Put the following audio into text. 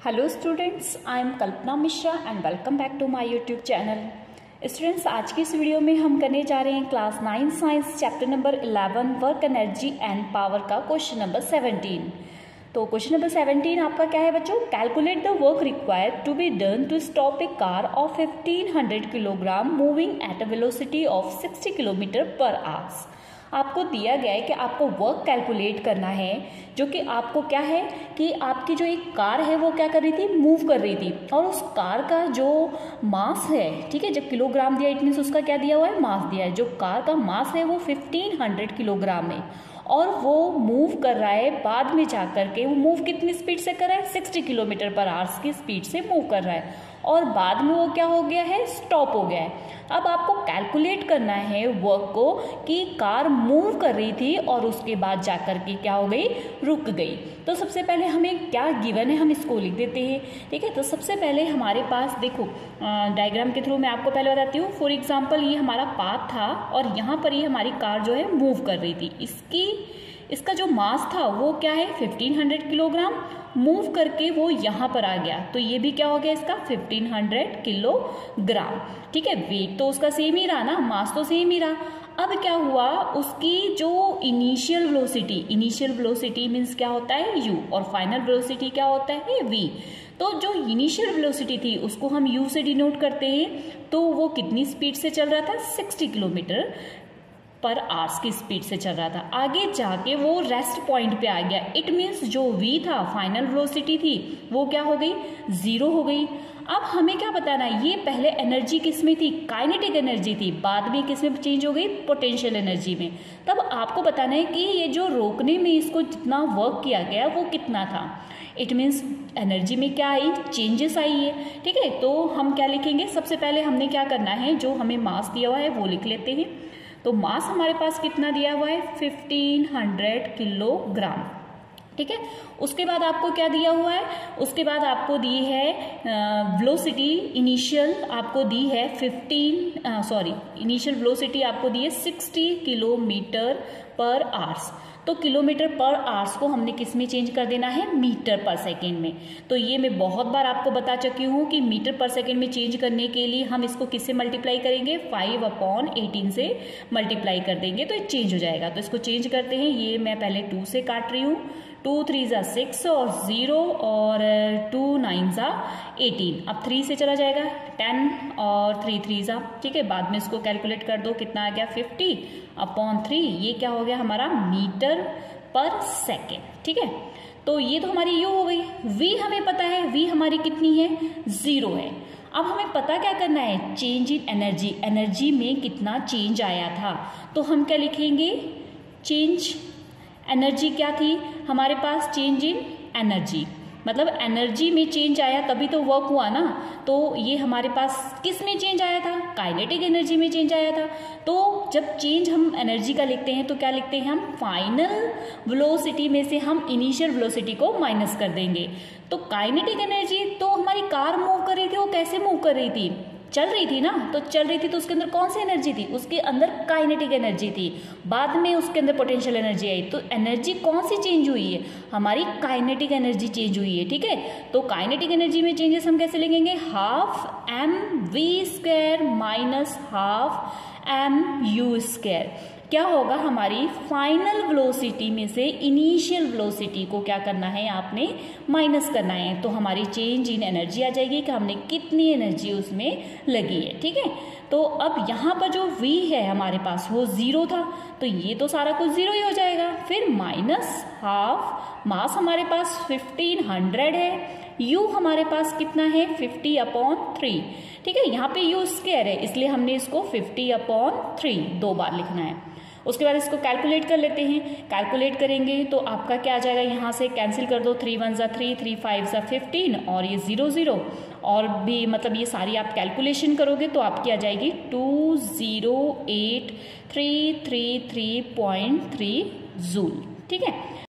Hello students I am Kalpana Mishra and welcome back to my YouTube channel students आज की इस video में हम करने जा रहे हैं class nine science chapter number eleven work energy and power का क्वेश्चन नंबर सेवनटीन तो क्वेश्चन नंबर सेवनटीन आपका क्या है बच्चों? Calculate the work required to be done to stop a car of fifteen hundred kilogram moving at a velocity of sixty kilometre per hours आपको दिया गया है कि आपको वर्क कैलकुलेट करना है, जो कि आपको क्या है कि आपकी जो एक कार है, वो क्या कर रही थी? मूव कर रही थी। और उस कार का जो मास है, ठीक है, जब किलोग्राम दिया इट मीन्स उसका क्या दिया हुआ है? मास दिया है। जो कार का मास है, वो फिफ्टीन हंड्रेड किलोग्राम है। और वो मूव कर रहा है बाद में जा कर के, वो मूव कितनी स्पीड से कर रहा है? सिक्सटी किलोमीटर पर आवर्स की स्पीड से मूव कर रहा है। और बाद में वो क्या हो गया है? स्टॉप हो गया है। अब आपको कैलकुलेट करना है वर्क को कि कार मूव कर रही थी और उसके बाद जाकर के क्या हो गई? रुक गई। तो सबसे पहले हमें क्या गिवन है? हम इसको लिख देते हैं। ठीक है? तो सबसे पहले हमारे पास देखो डायग्राम के थ्रू मैं आपको पहले बताती हूँ। फॉर एग्ज़ाम्पल ये हमारा पाथ था और यहाँ पर ये हमारी कार जो है मूव कर रही थी। इसकी इसका जो मास था वो क्या है? 1500 किलोग्राम। मूव करके वो यहाँ पर आ गया। तो ये भी क्या हो गया इसका? 1500 किलोग्राम। ठीक है? वेट तो उसका सेम ही रहा ना? मास तो सेम ही रहा। अब क्या हुआ? उसकी जो initial velocity initial velocity means क्या होता है? यू और फाइनल वेलोसिटी क्या होता है? वी तो जो इनिशियल वेलोसिटी थी, उसको हम यू से डिनोट करते हैं। तो वो कितनी स्पीड से चल रहा था? 60 किलोमीटर। पर आवर्स की स्पीड से चल रहा था। आगे जाके वो रेस्ट पॉइंट पे आ गया। इट मीन्स जो वी था फाइनल वेलोसिटी थी, वो क्या हो गई? ज़ीरो हो गई। अब हमें क्या बताना है? ये पहले एनर्जी किसमें थी? काइनेटिक एनर्जी थी। बाद में किसमें चेंज हो गई? पोटेंशियल एनर्जी में। तब आपको बताना है कि ये जो रोकने में इसको जितना वर्क किया गया, वो कितना था। इट मीन्स एनर्जी में क्या आई? चेंजेस आई है ठीक है? तो हम क्या लिखेंगे? सबसे पहले हमने क्या करना है? जो हमें मास दिया हुआ है, वो लिख लेते हैं। तो मास हमारे पास कितना दिया हुआ है? Fifteen hundred kilogram. ठीक है? उसके बाद आपको क्या दिया हुआ है? उसके बाद आपको दी है वेलोसिटी इनिशियल आपको दी है 15 सॉरी इनिशियल वेलोसिटी आपको दी है 60 किलोमीटर पर आवर्स तो किलोमीटर पर आवर्स को हमने किसमें चेंज कर देना है? मीटर पर सेकेंड में. तो ये मैं बहुत बार आपको बता चुकी हूँ कि मीटर पर सेकेंड में चेंज करने के लिए हम इसको किससे मल्टीप्लाई करेंगे? फाइव अपॉन एटीन से मल्टीप्लाई कर देंगे तो ये चेंज हो जाएगा. तो इसको चेंज करते हैं. ये मैं पहले टू से काट रही हूँ. टू थ्री ज़ा सिक्स और ज़ीरो और टू नाइन ज़ा एटीन अब थ्री से चला जाएगा टेन और थ्री थ्री ज़ा ठीक है, बाद में इसको कैलकुलेट कर दो, कितना आ गया फिफ्टी अपॉन थ्री ये क्या हो गया हमारा मीटर पर सेकेंड ठीक है? तो ये तो हमारी यू हो गई वी हमें पता है वी हमारी कितनी है ज़ीरो है। अब हमें पता क्या करना है चेंज इन एनर्जी एनर्जी में कितना चेंज आया था। तो हम क्या लिखेंगे चेंज एनर्जी क्या थी? हमारे पास चेंज इन एनर्जी मतलब एनर्जी में चेंज आया, तभी तो वर्क हुआ ना? तो ये हमारे पास किसमें चेंज आया था? काइनेटिक एनर्जी में चेंज आया था। तो जब चेंज हम एनर्जी का लिखते हैं तो क्या लिखते हैं हम? फाइनल वेलोसिटी में से हम इनिशियल वेलोसिटी को माइनस कर देंगे। तो काइनेटिक एनर्जी तो हमारी कार मूव कर रही थी, वो कैसे मूव कर रही थी? चल रही थी ना? तो चल रही थी तो उसके अंदर कौन सी एनर्जी थी? उसके अंदर काइनेटिक एनर्जी थी। बाद में उसके अंदर पोटेंशियल एनर्जी आई। तो एनर्जी कौन सी चेंज हुई है? हमारी काइनेटिक एनर्जी चेंज हुई है, ठीक है? तो काइनेटिक एनर्जी में चेंजेस हम कैसे लिखेंगे? Half M V square minus half M U square क्या होगा हमारी फाइनल वेलोसिटी में से इनिशियल वेलोसिटी को क्या करना है? आपने माइनस करना है। तो हमारी चेंज इन एनर्जी आ जाएगी कि हमने कितनी एनर्जी उसमें लगी है, ठीक है? तो अब यहाँ पर जो v है हमारे पास, वो ज़ीरो था। तो ये तो सारा कुछ ज़ीरो ही हो जाएगा। फिर माइनस हाफ़ मास हमारे पास फिफ्टीन हंड्रेड है। U हमारे पास कितना है? फिफ्टी अपॉन थ्री ठीक है, यहाँ पे u स्केयर है, इसलिए हमने इसको फिफ्टी अपॉन थ्री दो बार लिखना है। उसके बाद इसको कैलकुलेट कर लेते हैं। कैलकुलेट करेंगे तो आपका क्या आ जाएगा? यहाँ से कैंसिल कर दो। थ्री वन ज़ा थ्री थ्री फाइव ज़ा फिफ्टीन और ये ज़ीरो ज़ीरो और भी मतलब ये सारी आप कैलकुलेशन करोगे तो आपकी आ जाएगी two zero eight three three three point three joule ठीक है?